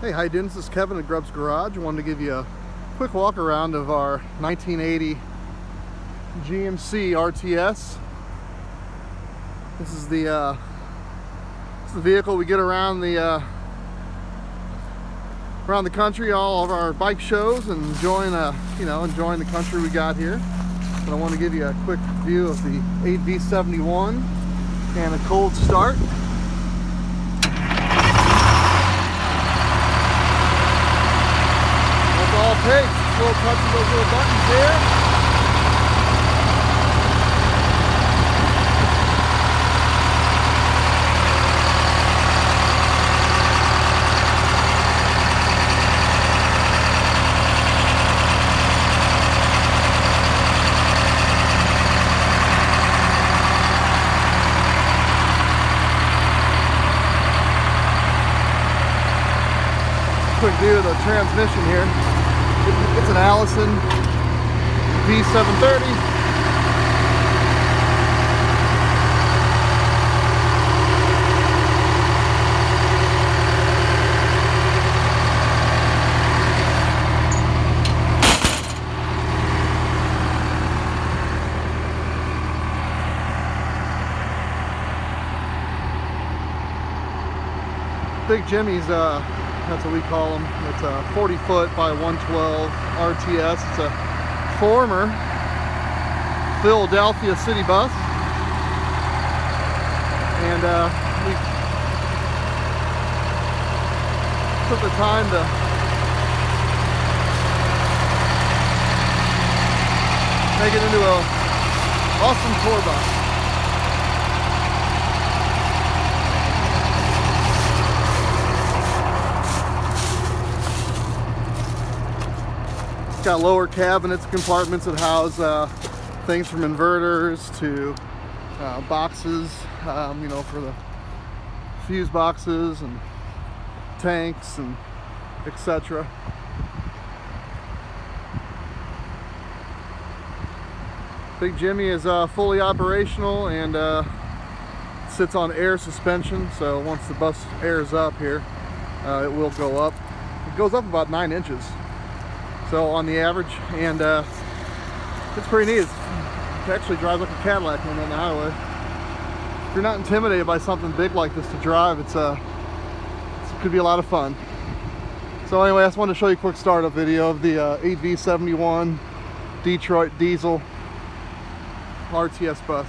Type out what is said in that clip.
Hey, how you? This is Kevin at Grubbs Garage. I wanted to give you a quick walk around of our 1980 GMC RTS. This is the uh, this is the vehicle we get around the uh, around the country, all of our bike shows, and enjoying uh, you know enjoying the country we got here. But I want to give you a quick view of the 8V71 and a cold start. Takes. Just little those little buttons here. quick view of the transmission here. It's an Allison V730. Big Jimmy's uh, that's what we call them. It's a 40 foot by 112 RTS. It's a former Philadelphia city bus. And uh, we took the time to make it into a awesome tour bus. Got lower cabinets, compartments that house uh, things from inverters to uh, boxes, um, you know, for the fuse boxes and tanks and etc. Big Jimmy is uh, fully operational and uh, sits on air suspension. So once the bus airs up here, uh, it will go up. It goes up about nine inches so on the average and uh, it's pretty neat. It actually drives like a Cadillac when on the highway. If you're not intimidated by something big like this to drive, it's uh, it could be a lot of fun. So anyway, I just wanted to show you a quick startup video of the uh, 8V71 Detroit diesel RTS bus.